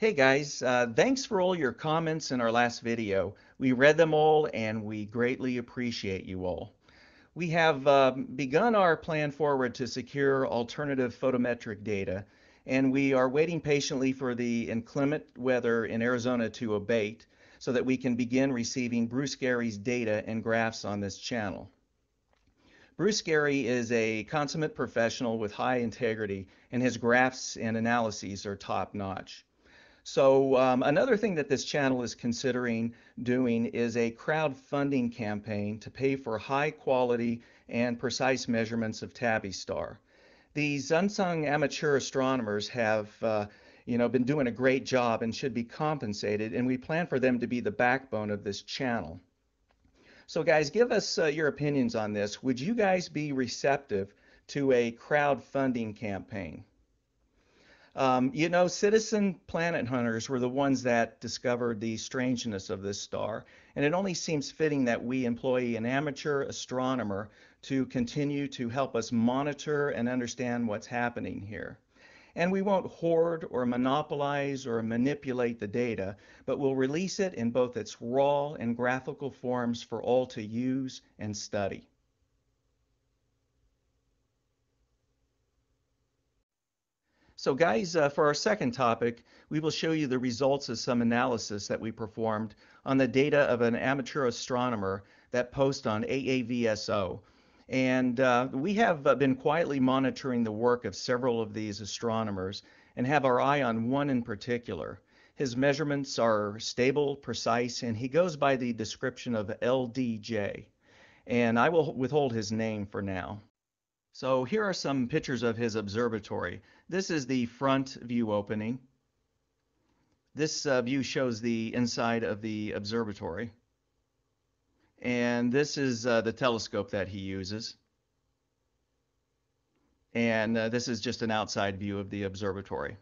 Hey guys, uh, thanks for all your comments in our last video. We read them all and we greatly appreciate you all. We have uh, begun our plan forward to secure alternative photometric data and we are waiting patiently for the inclement weather in Arizona to abate so that we can begin receiving Bruce Gary's data and graphs on this channel. Bruce Gary is a consummate professional with high integrity and his graphs and analyses are top notch. So um, another thing that this channel is considering doing is a crowdfunding campaign to pay for high quality and precise measurements of Tabby star. These unsung amateur astronomers have uh, you know, been doing a great job and should be compensated, and we plan for them to be the backbone of this channel. So guys, give us uh, your opinions on this. Would you guys be receptive to a crowdfunding campaign? Um, you know, citizen planet hunters were the ones that discovered the strangeness of this star, and it only seems fitting that we employ an amateur astronomer to continue to help us monitor and understand what's happening here. And we won't hoard or monopolize or manipulate the data, but we'll release it in both its raw and graphical forms for all to use and study. So guys, uh, for our second topic, we will show you the results of some analysis that we performed on the data of an amateur astronomer that posts on AAVSO. And uh, we have uh, been quietly monitoring the work of several of these astronomers and have our eye on one in particular. His measurements are stable, precise, and he goes by the description of LDJ. And I will withhold his name for now. So here are some pictures of his observatory. This is the front view opening. This uh, view shows the inside of the observatory. And this is uh, the telescope that he uses. And uh, this is just an outside view of the observatory.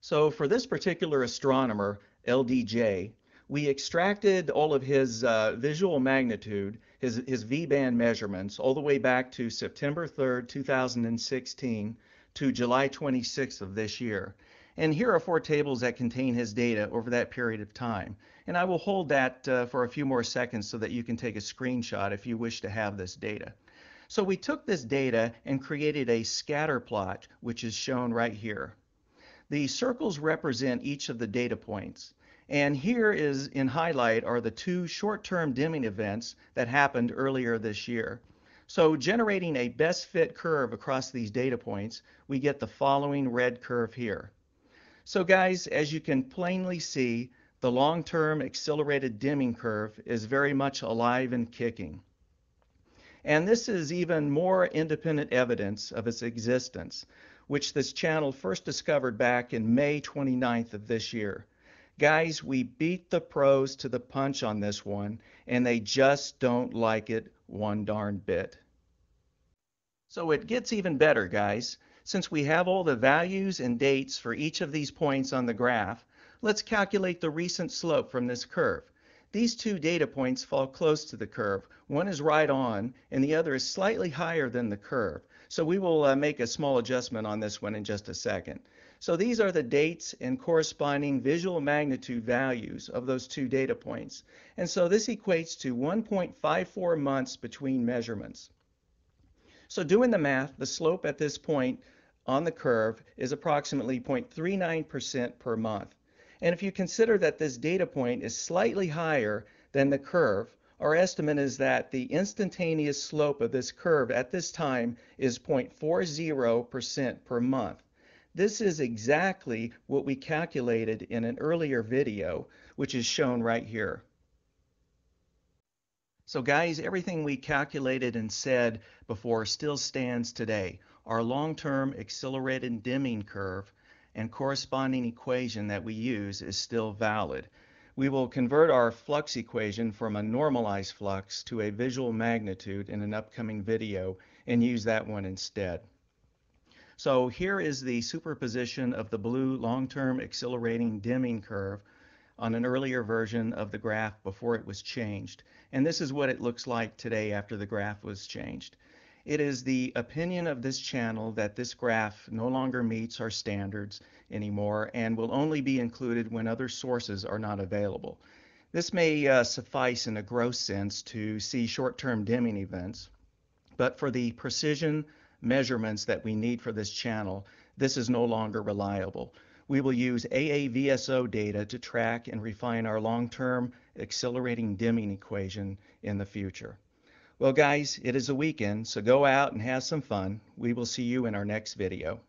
So for this particular astronomer, LDJ, we extracted all of his uh, visual magnitude, his, his V-band measurements, all the way back to September 3rd, 2016 to July 26th of this year. And here are four tables that contain his data over that period of time. And I will hold that uh, for a few more seconds so that you can take a screenshot if you wish to have this data. So we took this data and created a scatter plot, which is shown right here. The circles represent each of the data points. And here is in highlight are the two short-term dimming events that happened earlier this year. So generating a best fit curve across these data points, we get the following red curve here. So guys, as you can plainly see, the long-term accelerated dimming curve is very much alive and kicking. And this is even more independent evidence of its existence, which this channel first discovered back in May 29th of this year. Guys, we beat the pros to the punch on this one, and they just don't like it one darn bit. So it gets even better, guys. Since we have all the values and dates for each of these points on the graph, let's calculate the recent slope from this curve. These two data points fall close to the curve. One is right on, and the other is slightly higher than the curve. So we will uh, make a small adjustment on this one in just a second. So these are the dates and corresponding visual magnitude values of those two data points. And so this equates to 1.54 months between measurements. So doing the math, the slope at this point on the curve is approximately 0.39% per month. And if you consider that this data point is slightly higher than the curve, our estimate is that the instantaneous slope of this curve at this time is 0.40% per month. This is exactly what we calculated in an earlier video, which is shown right here. So guys, everything we calculated and said before still stands today. Our long-term accelerated dimming curve and corresponding equation that we use is still valid. We will convert our flux equation from a normalized flux to a visual magnitude in an upcoming video and use that one instead. So here is the superposition of the blue long-term accelerating dimming curve on an earlier version of the graph before it was changed. And this is what it looks like today after the graph was changed. It is the opinion of this channel that this graph no longer meets our standards anymore and will only be included when other sources are not available. This may uh, suffice in a gross sense to see short-term dimming events, but for the precision measurements that we need for this channel, this is no longer reliable. We will use AAVSO data to track and refine our long-term accelerating dimming equation in the future. Well, guys, it is a weekend, so go out and have some fun. We will see you in our next video.